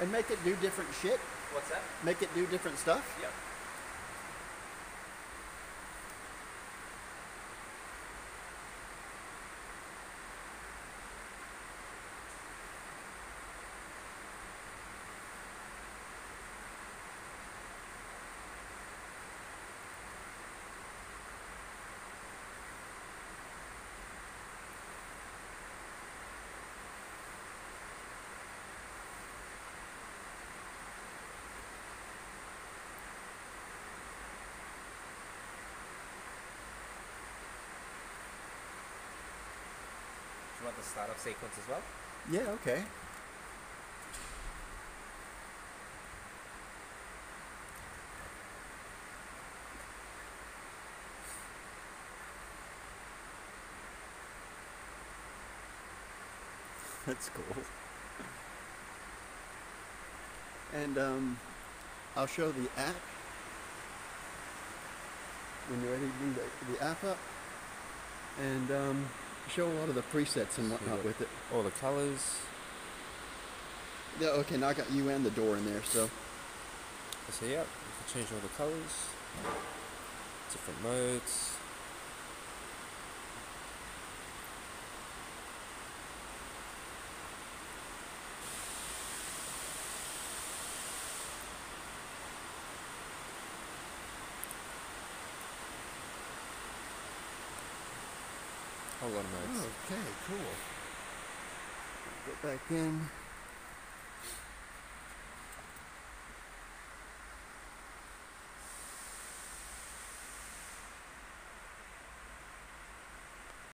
And make it do different shit. What's that? Make it do different stuff. Yep. Want the startup sequence as well? Yeah. Okay. That's cool. And um, I'll show the app when you're ready bring the, the app up, and um, show a lot of the presets and whatnot with it. All the colors. Yeah, okay, now I got you and the door in there, so So yeah, you can change all the colors, different modes. Whole lot of modes. okay, cool. Get back in.